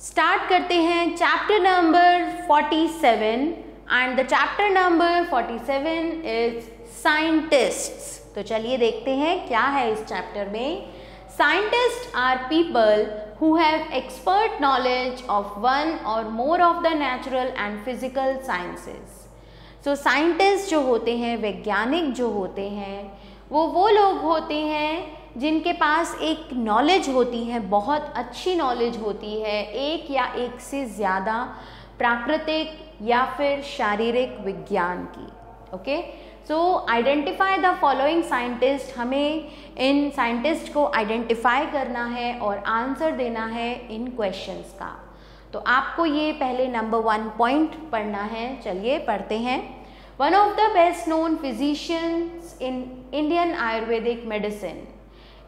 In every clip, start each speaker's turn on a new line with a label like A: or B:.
A: Start करते हैं chapter number 47 and the chapter number 47 is scientists तो चलिए देखते हैं क्या है इस चैप्टर में। Scientist are people who have expert knowledge of one or more of the natural and physical sciences so scientist जो होते हैं, वैज्ञानिक जो होते हैं, वो वो लोग होते हैं जिनके पास एक नॉलेज होती है, बहुत अच्छी नॉलेज होती है, एक या एक से ज़्यादा प्राकृतिक या फिर शारीरिक विज्ञान की okay so identify the following scientist हमें इन साइंटिस्ट को आइडेंटिफाई करना है और आंसर देना है इन क्वेश्चंस का। तो आपको ये पहले नंबर वन पॉइंट पढ़ना है। चलिए, पढ़ते हैं। One of the best known physicians in Indian Ayurvedic medicine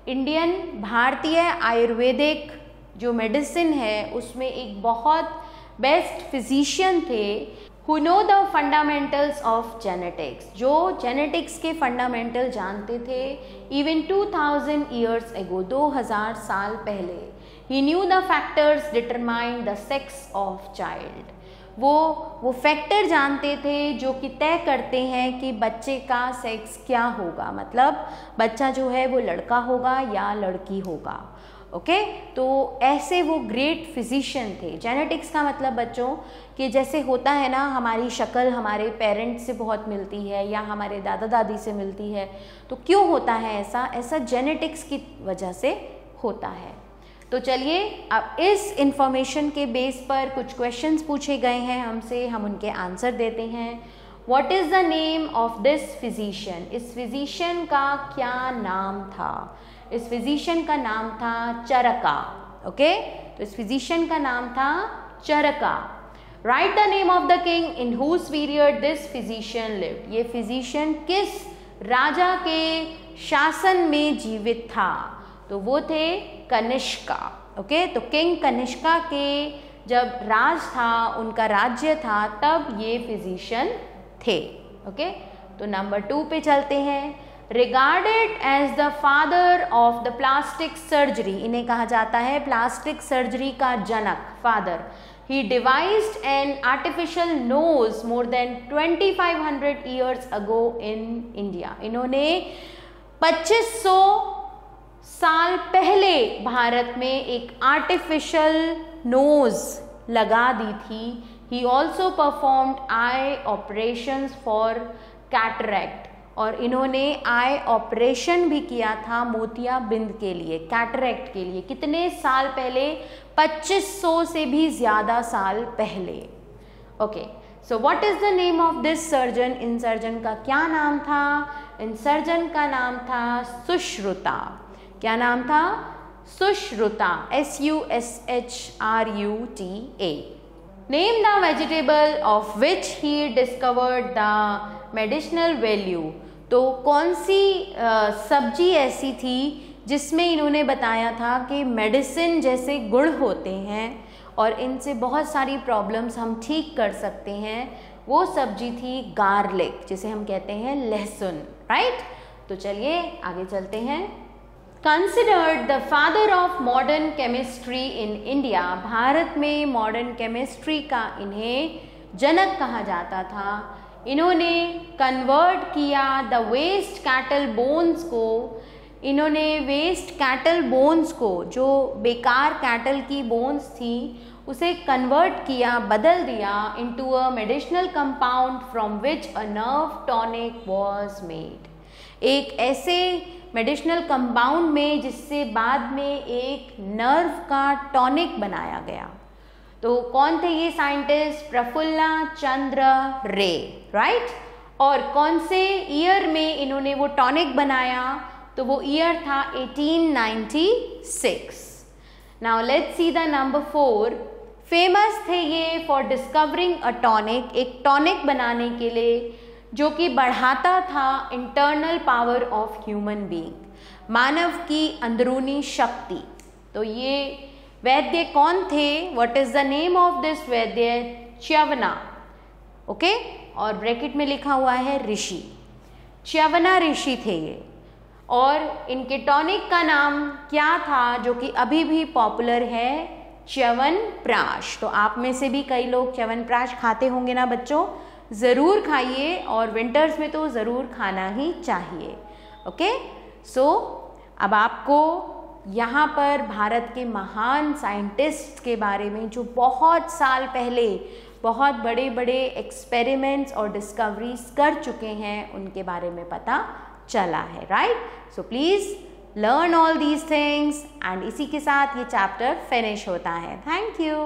A: Indian, भारतीय, आयुर्वेदिक जो मेडिसिन है, उसमें एक बहुत बेस्ट फिजिशियन थे who know the fundamentals of genetics जो जेनेटिक्स के फंडामेंटल जानते थे इवन 2000 ईयर्स एगो 2000 साल पहले ही knew the factors determine the sex of child वो वो फैक्टर जानते थे जो कि तय करते हैं कि बच्चे का सेक्स क्या होगा। मतलब बच्चा जो है वो लड़का होगा या लड़की होगा। ओके? okay? तो ऐसे वो ग्रेट फिजिशियन थे। जेनेटिक्स का मतलब बच्चों कि जैसे होता है ना, हमारी शक्ल हमारे पेरेंट्स से बहुत मिलती है या हमारे दादा दादी से मिलती है। तो क्यों होता है ऐसा? ऐसा जेनेटिक्स की वजह से होता है। तो चलिए, अब इस इंफॉर्मेशन के बेस पर कुछ क्वेश्चंस पूछे गए हैं हमसे, हम उनके आंसर देते हैं। What is the name of this physician इस फिजिशियन का क्या नाम था? इस फिजिशियन का नाम था चरका ओके तो इस फिजिशियन का नाम था Charaka. Write the name of the king in whose period this physician live ये फिजिशियन किस राजा के शासन में जीवित था? तो वो थे कनिष्का ओके तो किंग कनिष्का के जब राज था, उनका राज्य था, तब ये फिजिशियन थे ओके तो नंबर टू पे चलते हैं। Regarded as the father of the plastic surgery इन्हें कहा जाता है प्लास्टिक सर्जरी का जनक father he devise an artificial nose more than 2500 years ago in India इन्होंने 2500 साल पहले भारत में एक आर्टिफिशियल नोज़ लगा दी थी। He also performed eye operation for cataract और इन्होंने आई ऑपरेशन भी किया था मोतिया बिंद के लिए कैटरेक्ट के लिए। कितने साल पहले? 2500 से भी ज़्यादा साल पहले। Okay so what is the name of this surgeon in surgeon का क्या नाम था? इन सर्जन का नाम था सुश्रुता। क्या नाम था? Sushruta S U S H R U T A name the vegetable of which he discovered the medicinal value तो कौन सी सब्ज़ी ऐसी थी जिसमें इन्होंने बताया था कि मेडिसिन जैसे गुण होते हैं और इनसे बहुत सारी प्रॉब्लम्स हम ठीक कर सकते हैं? वो सब्ज़ी थी गार्लिक जिसे हम कहते हैं लहसुन राइट तो चलिए आगे चलते हैं। Considered the father of modern chemistry in India Bharat में मॉडर्न केमिस्ट्री का इन्हें जनक कहा जाता था। इन्होंने कन्वर्ट किया द वेस्ट कैटल बोन्स को। इन्होंने वेस्ट कैटल बोन्स को, जो बेकार कैटल की बोन्स थी, उसे कन्वर्ट किया, बदल दिया into a medicinal compound from which a nerve tonic was made एक ऐसे मेडिसिनल कंपाउंड में जिससे बाद में एक नर्व का टॉनिक बनाया गया। तो कौन थे ये साइंटिस्ट प्रफुल्ला चंद्र रे राइट और कौन से ईयर में इन्होंने वो टॉनिक बनाया? तो वो ईयर था 1896 now let's see the number four famous थे ये फॉर डिस्कवरिंग अ टॉनिक एक टॉनिक बनाने के लिए। जो कि बढ़ाता था internal power of human being मानव की अंदरूनी शक्ति। तो ये वैद्य कौन थे? What is the name of this Vaidya? Chyavana. Okay और ब्रैकेट में लिखा हुआ है ऋषि। च्यवना ऋषि थे ये। और इनके टॉनिक का नाम क्या था, जो कि अभी भी पॉपुलर है? च्यवन प्राश तो आप में से भी कई लोग च्यवन प्राश खाते होंगे ना बच्चों? ज़रूर खाइए और विंटर्स में तो ज़रूर खाना ही चाहिए ओके सो अब आपको यहाँ पर भारत के महान साइंटिस्ट के बारे में जो बहुत साल पहले बहुत बड़े बड़े एक्सपेरिमेंट्स और डिस्कवरीज कर चुके हैं, उनके बारे में पता चला है right so please learn all these things and इसी के साथ ये चैप्टर फिनिश होता है। Thank you